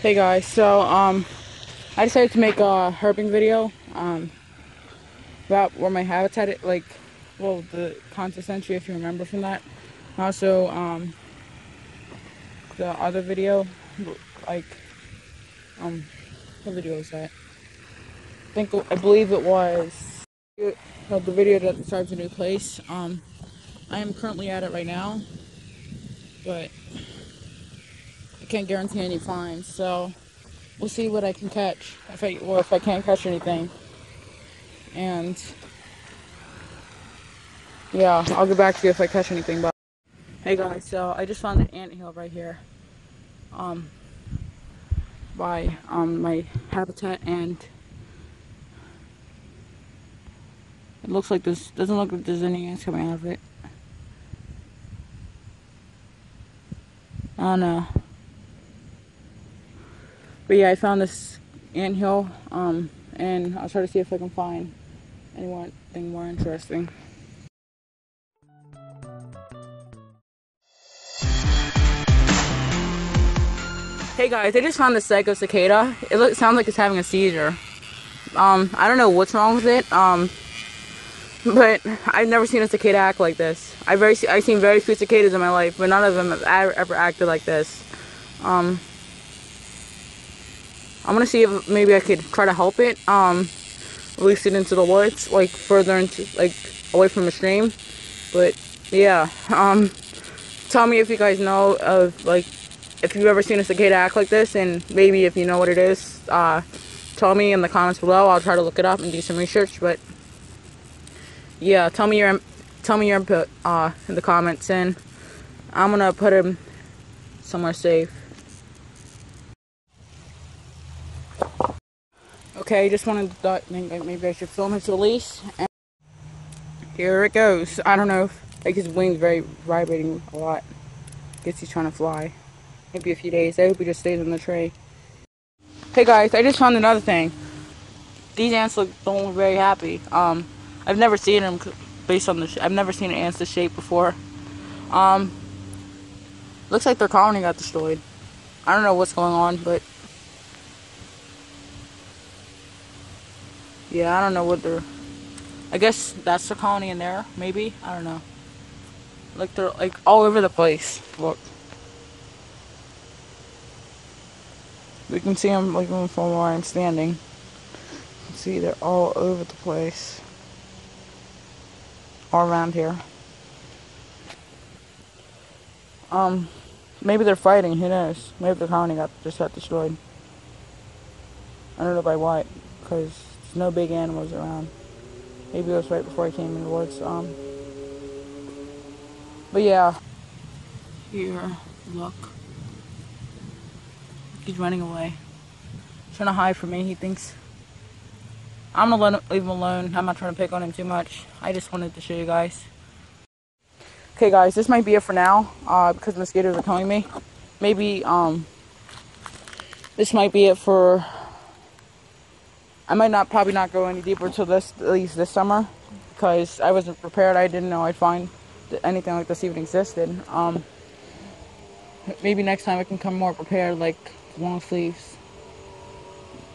Hey guys, so um, I decided to make a herping video um, about where my habitat, is, like, well, the contest entry, if you remember from that. Also, um, the other video, like, um, what video was that? I think I believe it was the video that describes a new place. Um, I am currently at it right now, but can't guarantee any finds. So we'll see what I can catch, if I or if I can't catch anything. And yeah, I'll get back to you if I catch anything. But hey guys, so I just found an ant hill right here. Um, by um my habitat and it looks like this doesn't look like there's any ants coming out of it. I don't know. But yeah, I found this ant hill, um, and I'll try to see if I can find anything more interesting. Hey guys, I just found the psycho cicada. It looks sounds like it's having a seizure. Um, I don't know what's wrong with it. Um, but I've never seen a cicada act like this. I've very I've seen very few cicadas in my life, but none of them have ever acted like this. Um, I'm gonna see if maybe I could try to help it. Um, release it into the woods, like further into like away from the stream. But yeah, um, tell me if you guys know of like if you've ever seen a cicada act like this, and maybe if you know what it is, uh, tell me in the comments below. I'll try to look it up and do some research. But yeah, tell me your tell me your input uh, in the comments, and I'm gonna put him somewhere safe. Okay, just wanted to thought maybe I should film his release. And here it goes. I don't know if like his wings very vibrating a lot. Guess he's trying to fly maybe a few days. I hope he just stays in the tree. Hey guys, I just found another thing. These ants look don't look very happy. Um, I've never seen them based on the. I've never seen an ants this shape before. Um, looks like their colony got destroyed. I don't know what's going on, but yeah, I don't know what they're. I guess that's the colony in there. Maybe I don't know. Like they're like all over the place. Look. We can see them like from where I'm standing. see they're all over the place. All around here. Um, maybe they're fighting, who knows? Maybe the colony got just got destroyed. I don't know by what, because there's no big animals around. Maybe it was right before I came in the woods. Um, but yeah. Here, look. He's running away. trying to hide from me. He thinks I'm gonna let him, leave him alone. I'm not trying to pick on him too much. I just wanted to show you guys. Okay, guys, this might be it for now uh, because mosquitoes are killing me. Maybe um, this might be it for. I might not probably not go any deeper to this at least this summer because I wasn't prepared. I didn't know I'd find anything like this even existed. Um, maybe next time I can come more prepared, like long sleeves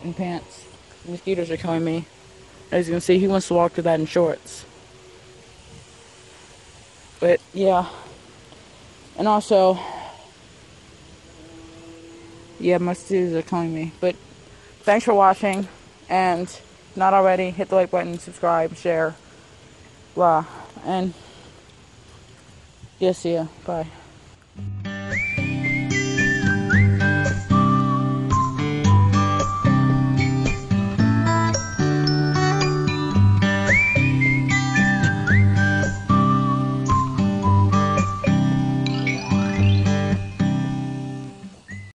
and pants. Mosquitoes are killing me. As you can see, he wants to walk through that in shorts. But yeah. And also, yeah, mosquitoes are killing me. But thanks for watching. And not already, hit the like button, subscribe, share, blah. And yeah, see ya. Bye.